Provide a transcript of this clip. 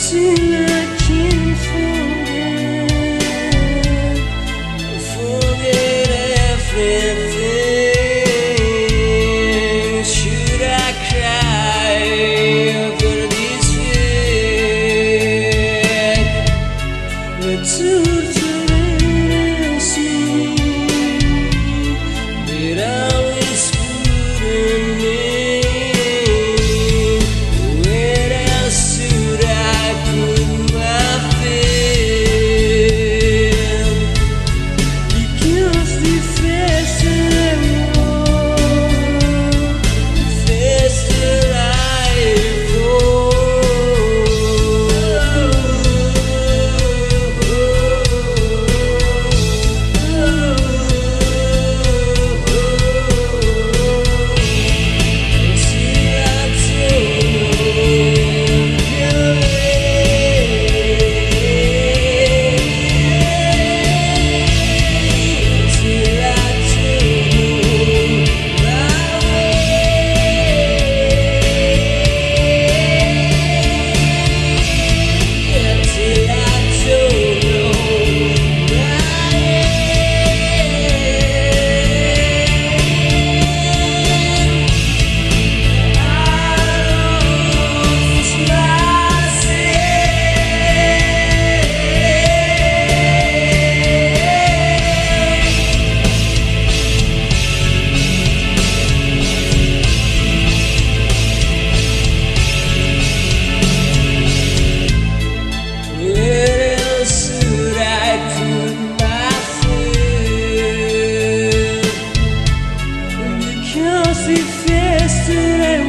心里。should